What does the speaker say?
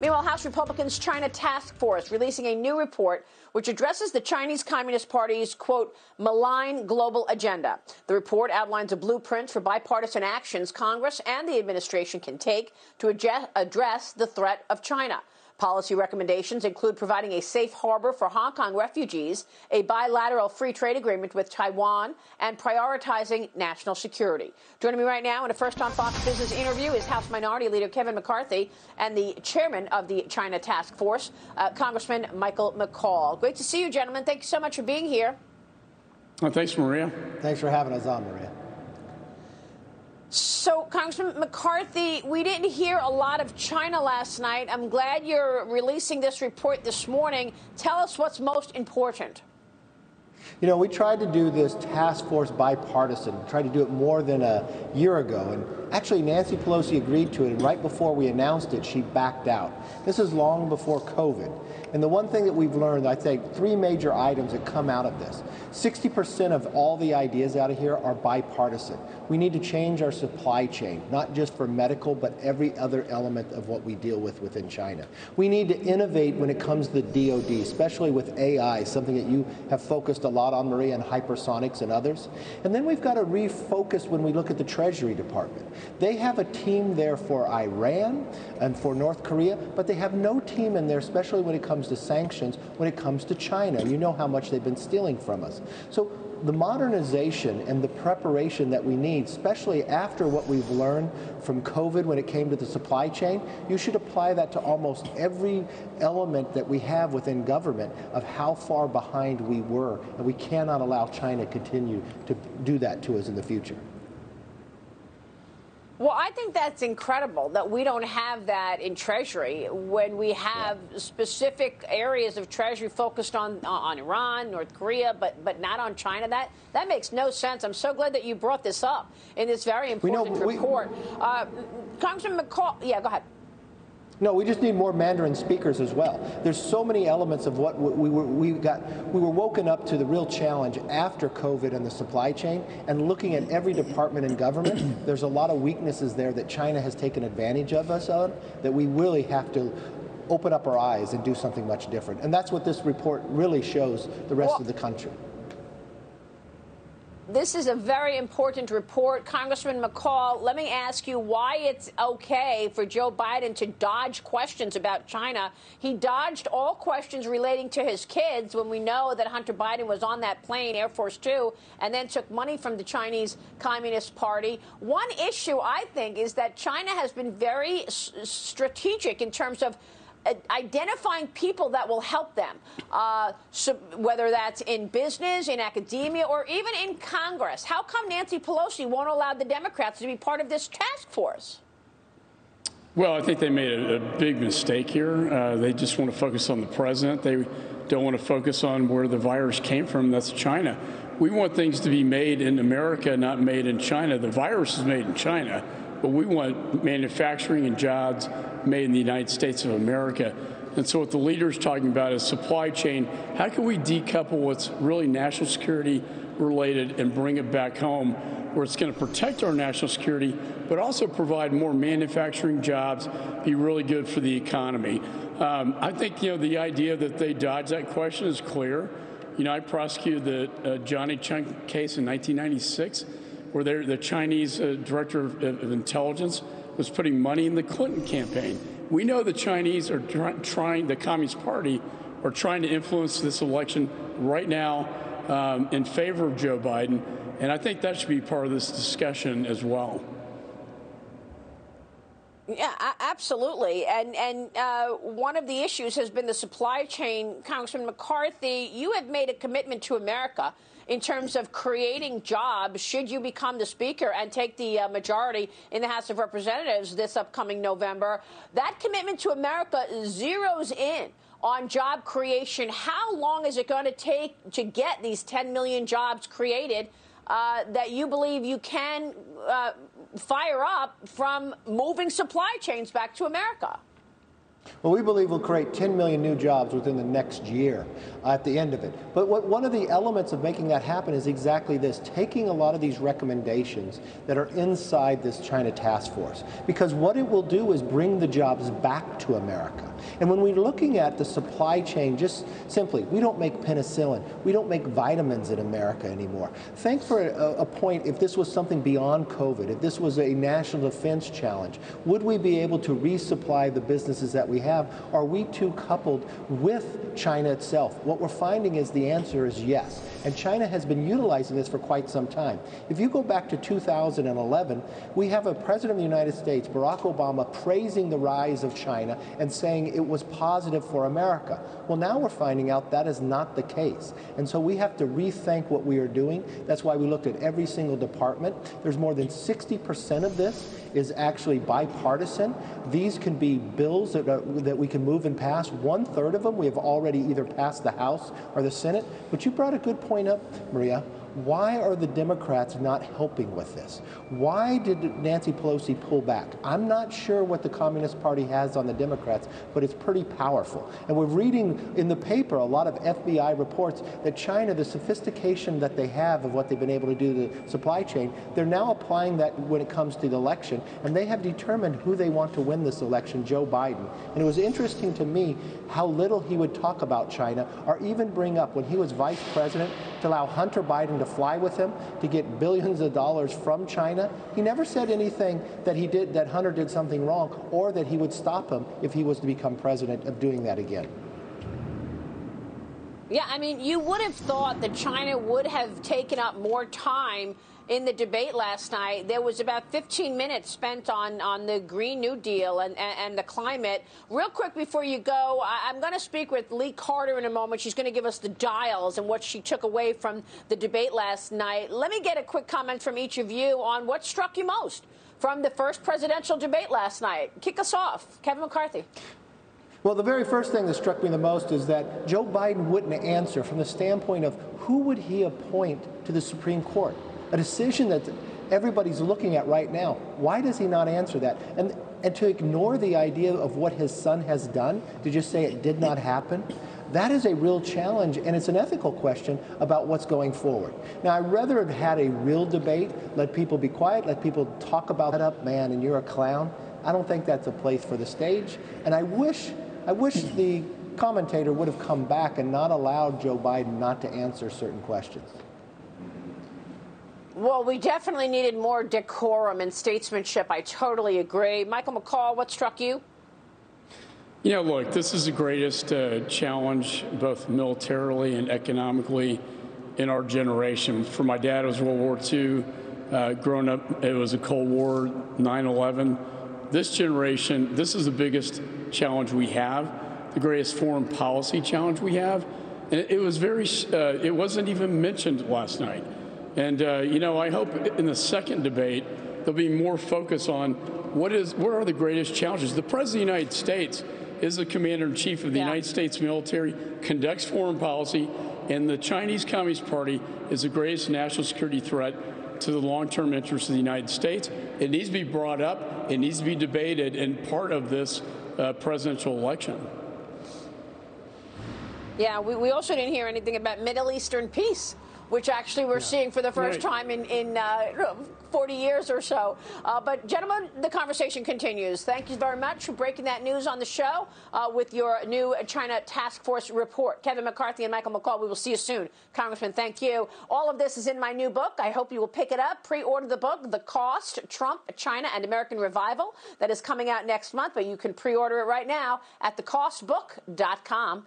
Meanwhile, House Republicans' China Task Force releasing a new report which addresses the Chinese Communist Party's, quote, malign global agenda. The report outlines a blueprint for bipartisan actions Congress and the administration can take to address the threat of China. Policy recommendations include providing a safe harbor for Hong Kong refugees, a bilateral free trade agreement with Taiwan, and prioritizing national security. Joining me right now in a first on Fox Business interview is House Minority Leader Kevin McCarthy and the chairman of the China Task Force, uh, Congressman Michael McCaul. Great to see you, gentlemen. Thank you so much for being here. Well, thanks, Maria. Thanks for having us on, Maria. So, Congressman McCarthy, we didn't hear a lot of China last night. I'm glad you're releasing this report this morning. Tell us what's most important. You know, we tried to do this task force bipartisan, tried to do it more than a year ago. And actually, Nancy Pelosi agreed to it. And right before we announced it, she backed out. This is long before COVID. And the one thing that we've learned, I think, three major items that come out of this 60% of all the ideas out of here are bipartisan. We need to change our supply chain, not just for medical, but every other element of what we deal with within China. We need to innovate when it comes to the DoD, especially with AI, something that you have focused a lot on, Maria, and hypersonics and others. And then we've got to refocus when we look at the Treasury Department. They have a team there for Iran and for North Korea, but they have no team in there, especially when it comes to sanctions, when it comes to China. You know how much they've been stealing from us. So the modernization and the preparation that we need, especially after what we've learned from COVID when it came to the supply chain, you should apply that to almost every element that we have within government of how far behind we were. And we cannot allow China continue to do that to us in the future. Well, I think that's incredible that we don't have that in Treasury when we have yeah. specific areas of Treasury focused on on Iran, North Korea, but but not on China. That that makes no sense. I'm so glad that you brought this up in this very important we know, report. We, uh, Congressman McCaul, yeah, go ahead. No, we just need more Mandarin speakers as well. There's so many elements of what we were, we got. We were woken up to the real challenge after COVID and the supply chain, and looking at every department in government. there's a lot of weaknesses there that China has taken advantage of us on. That we really have to open up our eyes and do something much different. And that's what this report really shows the rest well, of the country. This is a very important report. Congressman McCaul, let me ask you why it's okay for Joe Biden to dodge questions about China. He dodged all questions relating to his kids when we know that Hunter Biden was on that plane, Air Force Two, and then took money from the Chinese Communist Party. One issue, I think, is that China has been very strategic in terms of identifying people that will help them, uh, so whether that's in business, in academia, or even in Congress. How come Nancy Pelosi won't allow the Democrats to be part of this task force? Well, I think they made a, a big mistake here. Uh, they just want to focus on the president. They don't want to focus on where the virus came from. That's China. We want things to be made in America, not made in China. The virus is made in China but we want manufacturing and jobs made in the United States of America. And so what the leader is talking about is supply chain. How can we decouple what's really national security related and bring it back home where it's going to protect our national security, but also provide more manufacturing jobs, be really good for the economy. Um, I think, you know, the idea that they dodge that question is clear. You know, I prosecuted the uh, Johnny Chung case in 1996 where the Chinese uh, director of, of, intelligence was putting money in the Clinton campaign. We know the Chinese are try, trying, the Communist Party are trying to influence this election right now um, in favor of Joe Biden, and I think that should be part of this discussion as well. Yeah, absolutely. And and uh, one of the issues has been the supply chain. Congressman McCarthy, you have made a commitment to America in terms of creating jobs should you become the speaker and take the uh, majority in the House of Representatives this upcoming November. That commitment to America zeroes in on job creation. How long is it going to take to get these 10 million jobs created uh, that you believe you can uh, fire up from moving supply chains back to America? Well, we believe we'll create 10 million new jobs within the next year at the end of it. But what, one of the elements of making that happen is exactly this taking a lot of these recommendations that are inside this China task force. Because what it will do is bring the jobs back to America. And when we're looking at the supply chain, just simply, we don't make penicillin, we don't make vitamins in America anymore. Think for a, a point if this was something beyond COVID, if this was a national defense challenge, would we be able to resupply the businesses that we have? Are we too coupled with China itself? What we're finding is the answer is yes. And China has been utilizing this for quite some time. If you go back to 2011, we have a president of the United States, Barack Obama, praising the rise of China and saying it was positive for America. Well, now we're finding out that is not the case. And so we have to rethink what we are doing. That's why we looked at every single department. There's more than 60% of this is actually bipartisan. These can be bills that, uh, that we can move and pass. One third of them we have already either passed the House or the Senate. But you brought a good point up, Maria. Why are the Democrats not helping with this? Why did Nancy Pelosi pull back? I'm not sure what the Communist Party has on the Democrats, but it's pretty powerful. And we're reading in the paper a lot of FBI reports that China, the sophistication that they have of what they've been able to do to the supply chain, they're now applying that when it comes to the election, and they have determined who they want to win this election, Joe Biden. And it was interesting to me how little he would talk about China or even bring up when he was vice president to allow Hunter Biden to fly with him to get billions of dollars from China. He never said anything that he did that Hunter did something wrong or that he would stop him if he was to become president of doing that again. Yeah, I mean, you would have thought that China would have taken up more time in the debate last night, there was about 15 minutes spent on, on the Green New Deal and, and, and the climate. Real quick before you go, I, am going to speak with Lee Carter in a moment. She's going to give us the dials and what she took away from the debate last night. Let me get a quick comment from each of you on what struck you most from the first presidential debate last night. Kick us off. Kevin McCarthy. Well, the very first thing that struck me the most is that Joe Biden wouldn't answer from the standpoint of who would he appoint to the Supreme Court a decision that everybody's looking at right now. Why does he not answer that? And, and to ignore the idea of what his son has done, to just say it did not happen, that is a real challenge, and it's an ethical question about what's going forward. Now, I'd rather have had a real debate, let people be quiet, let people talk about that up, man, and you're a clown. I don't think that's a place for the stage, and I wish, I wish the commentator would have come back and not allowed Joe Biden not to answer certain questions. Well, we definitely needed more decorum and statesmanship. I totally agree. Michael McCaul, what struck you? Know, look, this is the greatest uh, challenge, both militarily and economically, in our generation. For my dad, it was World War II. Uh, growing up, it was a Cold War, 9 11. This generation, this is the biggest challenge we have, the greatest foreign policy challenge we have. And it, it was very, uh, it wasn't even mentioned last night. And, uh, you know, I hope in the second debate, there'll be more focus on what is what are the greatest challenges. The President of the United States is the Commander in Chief of the yeah. United States military, conducts foreign policy, and the Chinese Communist Party is the greatest national security threat to the long term interests of the United States. It needs to be brought up, it needs to be debated, and part of this uh, presidential election. Yeah, we, we also didn't hear anything about Middle Eastern peace which actually we're yeah. seeing for the first right. time in, in uh, 40 years or so. Uh, but, gentlemen, the conversation continues. Thank you very much for breaking that news on the show uh, with your new China Task Force report. Kevin McCarthy and Michael McCaul, we will see you soon. Congressman, thank you. All of this is in my new book. I hope you will pick it up. Pre order the book, The Cost Trump, China, and American Revival, that is coming out next month, but you can pre order it right now at thecostbook.com